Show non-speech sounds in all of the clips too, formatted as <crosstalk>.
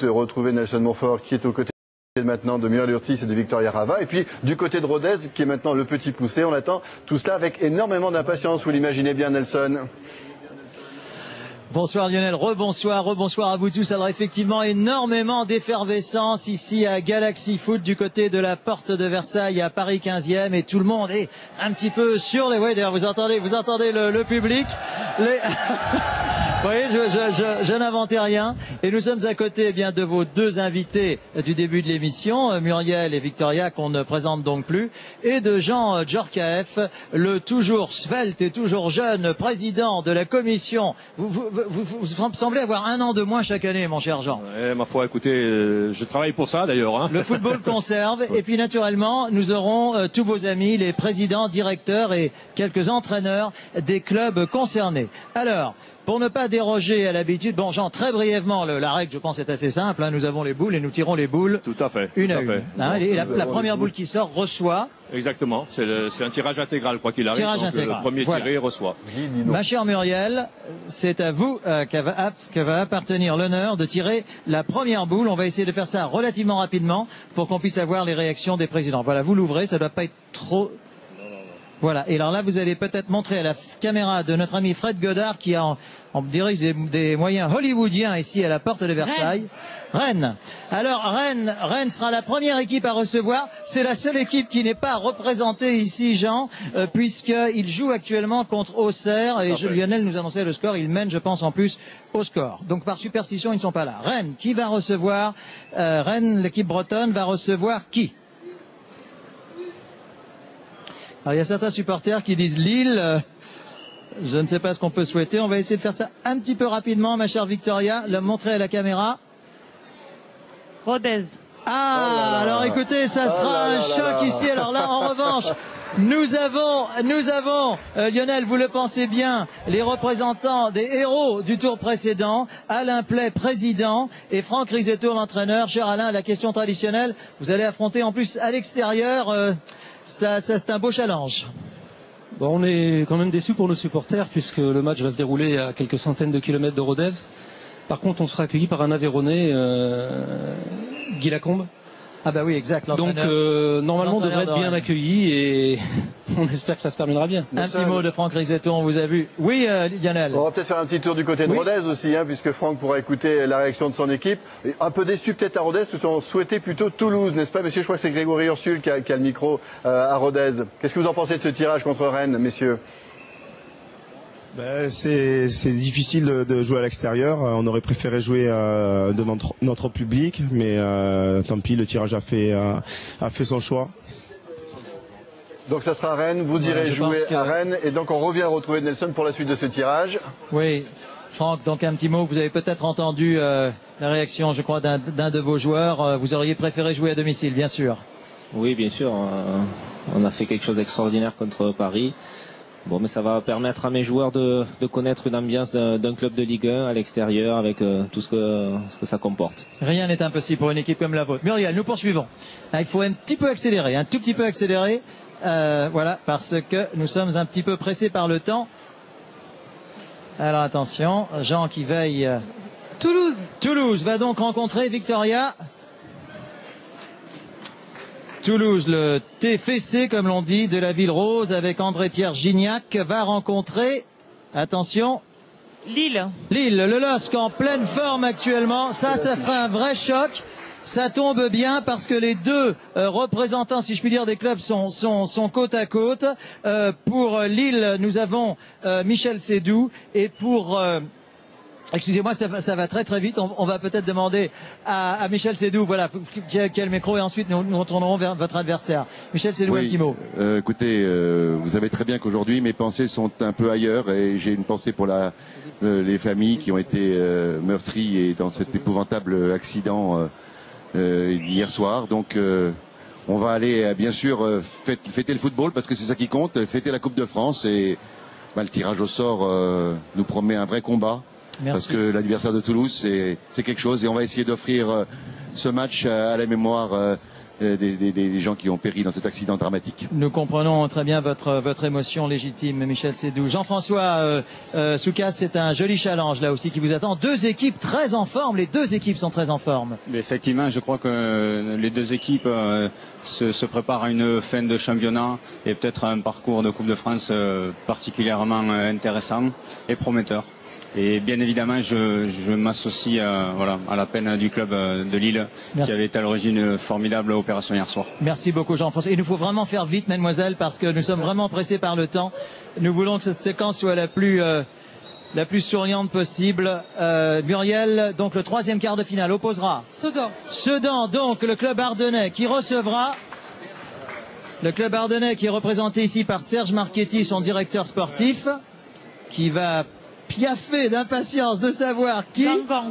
retrouver Nelson Montfort qui est aux côtés maintenant de Muriel Urtis et de Victoria Rava. Et puis du côté de Rodez, qui est maintenant le petit poussé, on attend tout cela avec énormément d'impatience. Vous l'imaginez bien, Nelson Bonsoir Lionel, rebonsoir, rebonsoir à vous tous. Alors effectivement, énormément d'effervescence ici à Galaxy Foot du côté de la porte de Versailles à Paris 15e et tout le monde est un petit peu sur les... Oui, d'ailleurs, vous entendez, vous entendez le, public. <laughs> Vous voyez, je, je, je, je n'inventais rien. Et nous sommes à côté eh bien, de vos deux invités du début de l'émission, Muriel et Victoria, qu'on ne présente donc plus, et de Jean Djorkaeff, le toujours svelte et toujours jeune président de la commission. Vous, vous, vous, vous, semblez avoir un an de moins chaque année, mon cher Jean. Ouais, ma foi, écoutez, euh, je travaille pour ça d'ailleurs. Hein. Le football <laughs> conserve. et puis naturellement, nous aurons euh, tous vos amis, les présidents, directeurs et quelques entraîneurs des clubs concernés. Alors, pour ne pas déroger à l'habitude, bon Jean, très brièvement, le, la règle, je pense, est assez simple. Hein, nous avons les boules et nous tirons les boules. Tout à fait. Une tout à, à une. fait. Hein, et la, la première boule qui sort reçoit. Exactement. C'est un tirage intégral, quoi qu'il arrive. Tirage Donc, intégral. Le premier Voilà. tiré reçoit. Ma chère Muriel, c'est à vous euh, qu'elle va, que va appartenir l'honneur de tirer la première boule. On va essayer de faire ça relativement rapidement pour qu'on puisse avoir les réactions des présidents. Voilà, vous l'ouvrez, ça doit pas être trop. Voilà. Et alors là, vous allez peut-être montrer à la caméra de notre ami Fred Godard qui a dirige des, des moyens hollywoodiens ici à la porte de Versailles. Rennes. Alors Rennes, Rennes sera la première équipe à recevoir. C'est la seule équipe qui n'est pas représentée ici, Jean, euh, puisqu'il joue actuellement contre Auxerre et je- Lionel nous annonçait le score. Il mène, je pense, en plus au score. Donc par superstition, ils ne sont pas là. Rennes, qui va recevoir euh, Rennes, l'équipe bretonne va recevoir qui? Alors, il y a certains supporters qui disent Lille. euh, je ne sais pas ce qu'on peut souhaiter. On va essayer de faire ça un petit peu rapidement, ma chère Victoria. Le montrer à la caméra. Rodez. Ah, alors écoutez, ça sera un choc ici. Alors là, en revanche, <laughs> nous avons, euh, Lionel, vous le pensez bien, les représentants des héros du tour précédent, Alain Play, président, et Franck Risetto, l'entraîneur. Cher Alain, la question traditionnelle, vous allez affronter en plus à l'extérieur, euh, ça, c'est un beau challenge. Bon, on est quand même déçus pour nos supporters puisque le match va se dérouler à quelques centaines de kilomètres de Rodez. Par contre, on sera accueilli par un Aveyronais, euh, Guy Lacombe. Ah bah oui, exact. Donc euh, normalement, on devrait être bien accueilli et <laughs> on espère que ça se terminera bien. Un petit mot de Franck Risetto, on vous a vu. Oui, euh, Lionel. On va peut-être faire un petit tour du côté de Oui. Rodez aussi, hein, puisque Franck pourra écouter la réaction de son équipe. Et un peu déçu peut-être à Rodez, parce qu'on souhaitait plutôt Toulouse, n'est-ce pas, monsieur? Je crois que c'est Grégory Ursule qui a, qui a le micro euh, à Rodez. Qu'est-ce que vous en pensez de ce tirage contre Rennes, messieurs? Ben, c'est difficile de, de jouer à l'extérieur. Euh, On aurait préféré jouer euh, devant notre, notre public, mais euh, tant pis, le tirage a fait euh, a fait son choix. Donc ça sera Rennes, vous irez jouer que- à Rennes, et donc on revient retrouver Nelson pour la suite de ce tirage. Oui. Franck, donc un petit mot. Vous avez peut-être entendu euh, la réaction, je crois, d'un de vos joueurs. Vous auriez préféré jouer à domicile, bien sûr. Oui, bien sûr. on a fait quelque chose d'extraordinaire contre Paris. Bon, mais ça va permettre à mes joueurs de, de connaître une ambiance d'un d'un club de Ligue 1 à l'extérieur avec euh, tout ce que, ce que ça comporte. Rien n'est impossible pour une équipe comme la vôtre. Muriel, nous poursuivons. Ah, il faut un petit peu accélérer, un tout petit peu accélérer. Euh, voilà, parce que nous sommes un petit peu pressés par le temps. Alors attention, Jean qui veille. euh, Toulouse. Toulouse va donc rencontrer Victoria. Toulouse, le TFC, comme l'on dit, de la ville rose avec André-Pierre Gignac, va rencontrer, attention, Lille. Lille, le LOSC en pleine forme actuellement. Ça, ça sera un vrai choc. Ça tombe bien parce que les deux euh, représentants, si je puis dire, des clubs sont, sont, sont côte à côte. Euh, pour Lille, nous avons euh, Michel Sédou et pour euh, Excusez-moi, ça, va- ça va très très vite. On, on va peut-être demander à, à Michel Sédou, voilà, le micro, et ensuite nous, nous retournerons vers votre adversaire. Michel Sédou, un petit mot. Euh, écoutez, euh, vous savez très bien qu'aujourd'hui mes pensées sont un peu ailleurs et j'ai une pensée pour la, euh, les familles qui ont été meurtries et dans cet épouvantable accident hier soir. Donc on va aller bien sûr fête- fêter le football parce que c'est ça qui compte, fêter la Coupe de France et bah, le tirage au sort nous promet un vrai combat. Parce que l'adversaire de Toulouse, c'est quelque chose. Et on va essayer d'offrir euh, ce match à, à la mémoire euh, euh, des, des- des gens qui ont péri dans cet accident dramatique. Nous comprenons très bien votre, votre émotion légitime, Michel Sédou. Jean-François euh, euh, Soukas, c'est un joli challenge là aussi qui vous attend. Deux équipes très en forme, les deux équipes sont très en forme. Mais effectivement, je crois que les deux équipes euh, se, se préparent à une fin de championnat et peut-être à un parcours de Coupe de France euh, particulièrement euh, intéressant et prometteur. Et bien évidemment, je, je m'associe à, voilà, à la peine du club euh, de Lille Merci. qui avait été à l'origine d'une formidable opération hier soir. Merci beaucoup Jean-François. Il nous faut vraiment faire vite, mademoiselle, parce que nous sommes vraiment pressés par le temps. Nous voulons que cette séquence soit la plus, euh, la plus souriante possible. Euh, Muriel, donc le troisième quart de finale, opposera Sedan. Sedan, donc le club ardennais qui recevra le club ardennais qui est représenté ici par Serge Marchetti, son directeur sportif, qui va piaffer d'impatience de savoir qui. Gangan.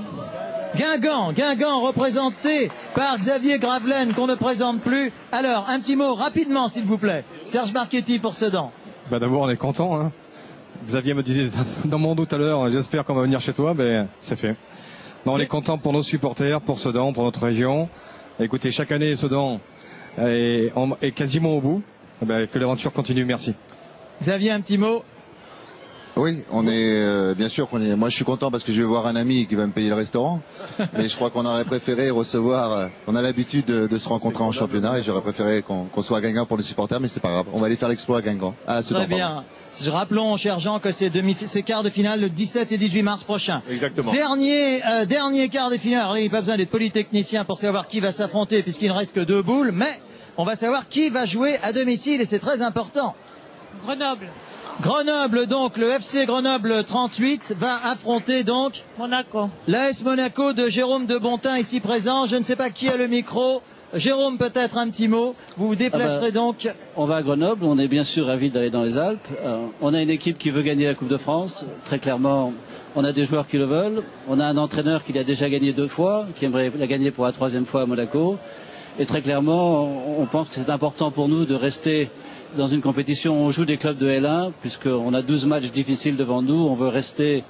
Guingamp, Guingamp représenté par Xavier Gravelaine qu'on ne présente plus. Alors, un petit mot rapidement s'il vous plaît. Serge Marchetti pour Sedan. Bah d'abord on est content. Hein. Xavier me disait <laughs> dans mon doute tout à l'heure, j'espère qu'on va venir chez toi, ben c'est fait. Non, on est content pour nos supporters, pour Sedan, pour notre région. Écoutez, chaque année Sedan est, en- est quasiment au bout. Ben, que l'aventure continue, merci. Xavier, un petit mot. Oui, on est euh, bien sûr qu'on est. Moi, je suis content parce que je vais voir un ami qui va me payer le restaurant. <laughs> Mais je crois qu'on aurait préféré recevoir. euh, on a l'habitude de, de se rencontrer en championnat et j'aurais préféré qu'on qu'on soit à Guingamp pour les supporters, mais c'est pas grave. On va aller faire l'exploit à Guingamp. Ah, Sedan, Très bien. Rappelons, cher Jean, que c'est demi, c'est quart de finale le 17 et 18 mars prochain. Exactement. Dernier, euh, dernier quart de finale. Alors, il n'y a pas besoin d'être polytechnicien pour savoir qui va s'affronter puisqu'il ne reste que deux boules, mais on va savoir qui va jouer à domicile et c'est très important. Grenoble. Grenoble, donc, le FC Grenoble 38 va affronter donc Monaco. l'AS Monaco de Jérôme de Bontin ici présent. Je ne sais pas qui a le micro. Jérôme, peut-être un petit mot. Vous vous déplacerez Ah bah, donc. On va à Grenoble, on est bien sûr ravis d'aller dans les Alpes. Euh, on a une équipe qui veut gagner la Coupe de France. Très clairement, on a des joueurs qui le veulent. On a un entraîneur qui l'a déjà gagné deux fois, qui aimerait la gagner pour la troisième fois à Monaco. Et très clairement, on, pense que c'est important pour nous de rester dans une compétition où on joue des clubs de L1, puisqu'on a 12 matchs difficiles devant nous. On veut rester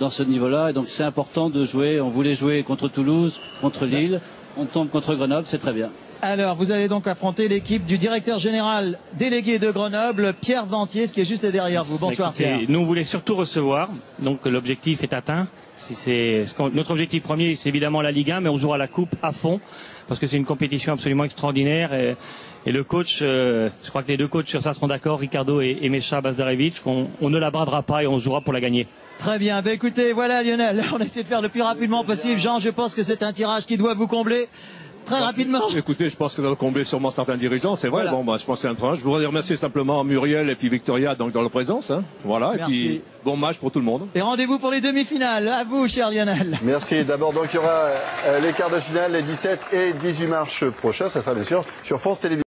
dans ce niveau-là. Et donc c'est important de jouer. On voulait jouer contre Toulouse, contre Lille. On tombe contre Grenoble, c'est très bien. Alors, vous allez donc affronter l'équipe du directeur général délégué de Grenoble, Pierre Ventier, ce qui est juste derrière vous. Bonsoir Écoutez, Pierre. Nous, on voulait surtout recevoir, donc l'objectif est atteint. Si c'est notre objectif premier, c'est évidemment la Ligue 1, mais on jouera la Coupe à fond parce que c'est une compétition absolument extraordinaire. Et, et le coach, euh, je crois que les deux coachs sur ça seront d'accord, Ricardo et, et Mecha Bazdarevic, qu'on on ne la bradera pas et on jouera pour la gagner. Très bien. Ben écoutez, voilà Lionel, <laughs> on essaie de faire le plus rapidement possible. Jean, je pense que c'est un tirage qui doit vous combler très rapidement. Écoutez, je pense que ça va combler sûrement certains dirigeants, c'est vrai. Voilà. Bon, bah, je pense que c'est un point. Je voudrais remercier simplement Muriel et puis Victoria donc, dans leur présence. Hein. Voilà. Merci. Et puis, bon match pour tout le monde. Et rendez-vous pour les demi-finales. À vous, cher Lionel. Merci. D'abord, donc, il y aura euh, les quarts de finale les 17 et 18 mars prochains. Ça sera bien sûr sur France Télévisions.